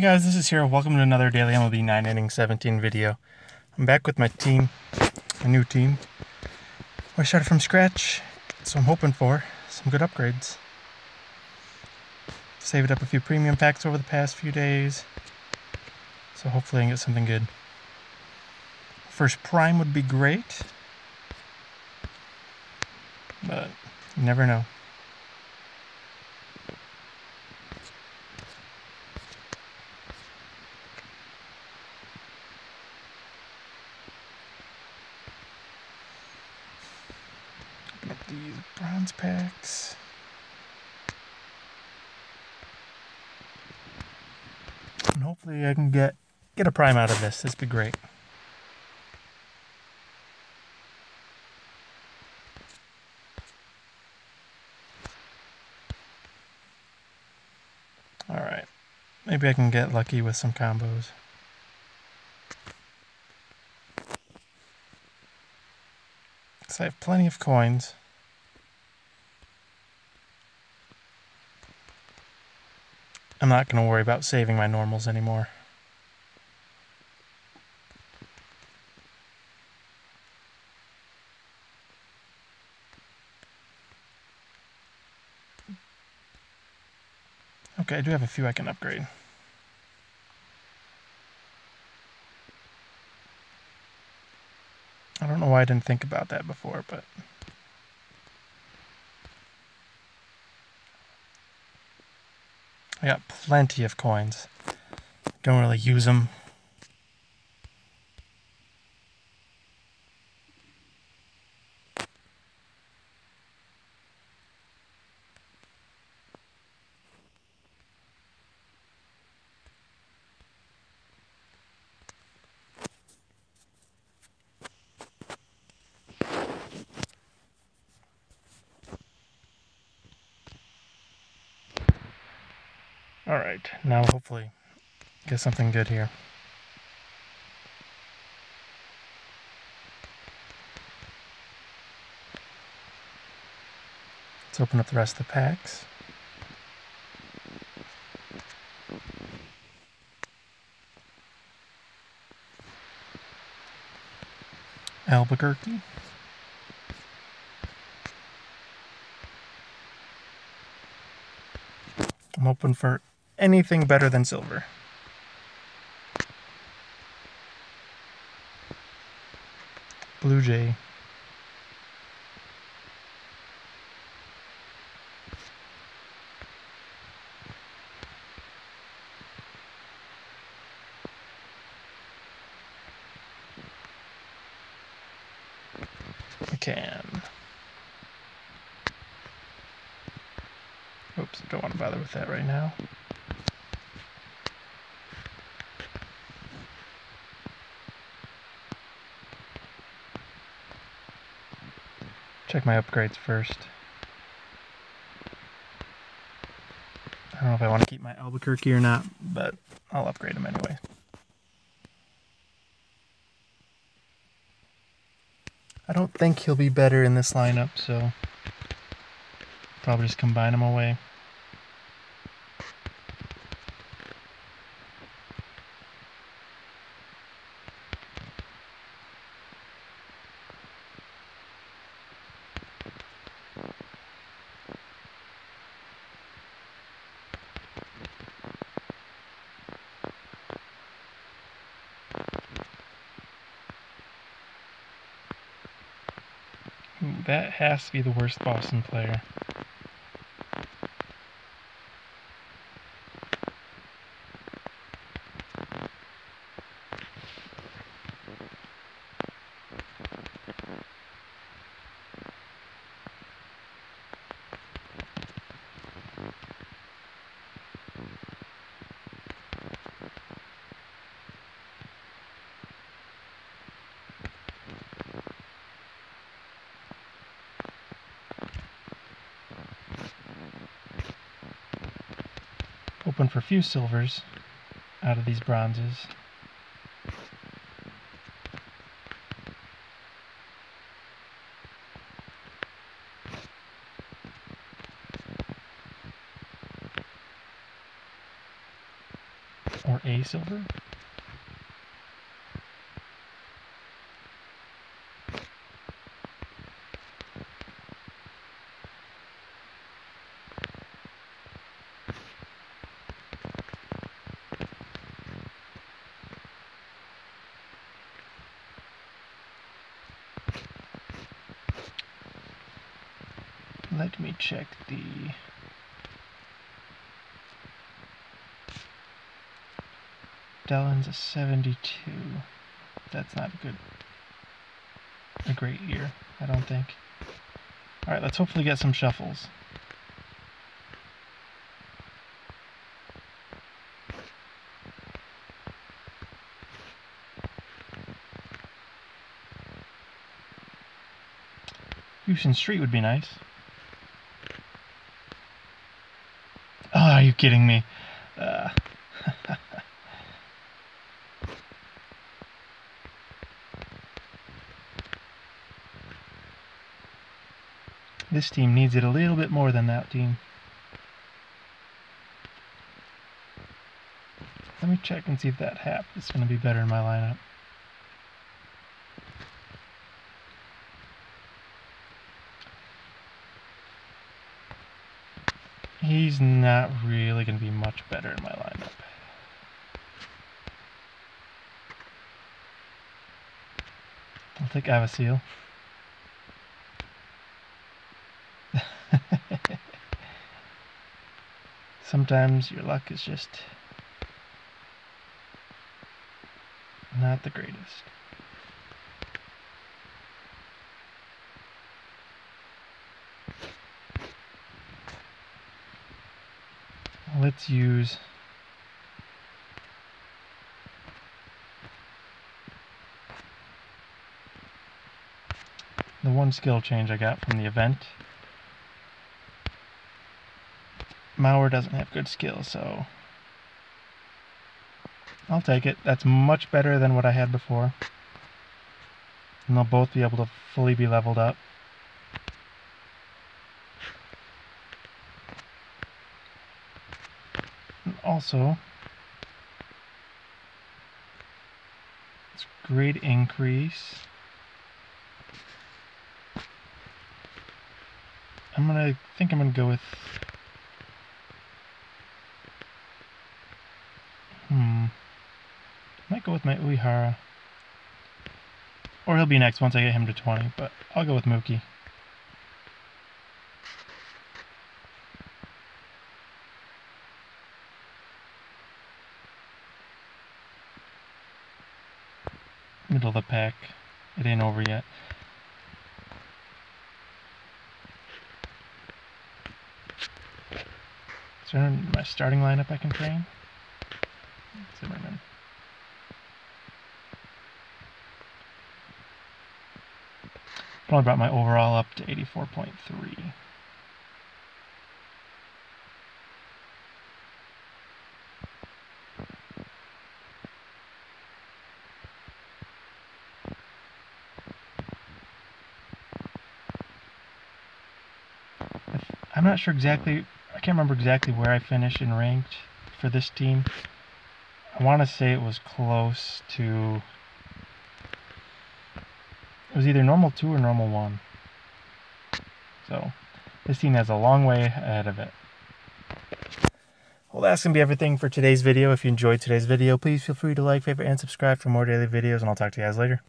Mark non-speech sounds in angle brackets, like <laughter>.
Hey guys, this is Heero. Welcome to another Daily MLB 9 Inning 17 video. I'm back with my team, a new team. I started from scratch, so I'm hoping for some good upgrades. Saved up a few premium packs over the past few days, so hopefully I can get something good. First prime would be great, but you never know. These bronze packs. And hopefully I can get get a prime out of this. This would be great. Alright. Maybe I can get lucky with some combos. I have plenty of coins. I'm not going to worry about saving my normals anymore. Okay, I do have a few I can upgrade. I don't know why I didn't think about that before, but... I got plenty of coins. Don't really use them. Alright, now hopefully get something good here. Let's open up the rest of the packs. Albuquerque. I'm hoping for anything better than silver. Blue Jay. can. Oops, don't want to bother with that right now. Check my upgrades first. I don't know if I want to keep my Albuquerque or not, but I'll upgrade them anyway. I don't think he'll be better in this lineup, so probably just combine them away. That has to be the worst Boston player. Hoping for a few silvers out of these bronzes. or a silver. Let me check the Dellen's a 72. That's not a good. A great year, I don't think. Alright, let's hopefully get some shuffles. Huston Street would be nice. Kidding me? Uh, this team needs it a little bit more than that team. Let me check and see if that Happ is going to be better in my lineup. He's not really going to be much better in my lineup. I'll take Avisail. <laughs> Sometimes your luck is just not the greatest. Let's use the one skill change I got from the event. Mauer doesn't have good skill, so I'll take it. That's much better than what I had before. And they'll both be able to fully be leveled up. Also it's grade increase. I'm gonna think I'm gonna go with hmm might go with my Uehara or he'll be next once I get him to 20 but I'll go with Mookie middle of the pack. It ain't over yet. Is there my starting lineup I can train? Zimmerman. Probably brought my overall up to 84.3. I'm not sure exactly, I can't remember exactly where I finished in ranked for this team. I want to say it was close to, it was either normal 2 or normal 1. So, this team has a long way ahead of it. Well, that's going to be everything for today's video. If you enjoyed today's video, please feel free to like, favorite, and subscribe for more daily videos, and I'll talk to you guys later.